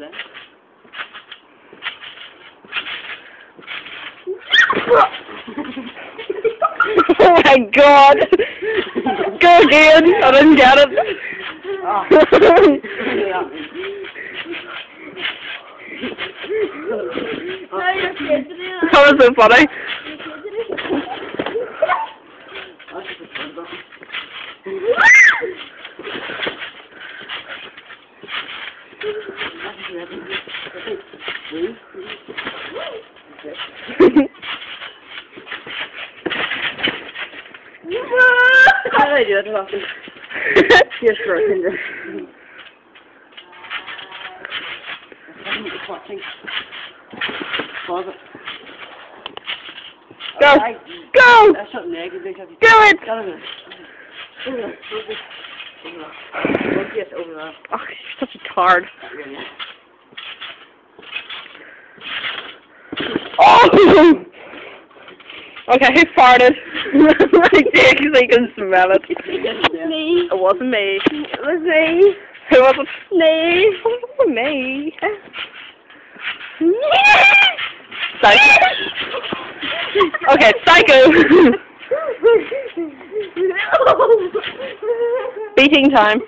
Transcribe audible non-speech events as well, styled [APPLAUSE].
then. [LAUGHS] oh my god! Go again! I didn't get it. Oh. No, you're kidding me. that was so funny. [LAUGHS] How do I do it? Fucking- Yes, sure, Tinder. Pause it. Go! Go! Do Do it! Got it. Over there. Over there. Over there. Yes, over there. Oh, [LAUGHS] such a tard. Yeah. Oh! Okay, who farted? [LAUGHS] like, yeah, 'cause I can smell it. Me. It wasn't me. It was me. Who was it? Me. It wasn't me. [LAUGHS] Psycho. Okay, psycho. Beating time.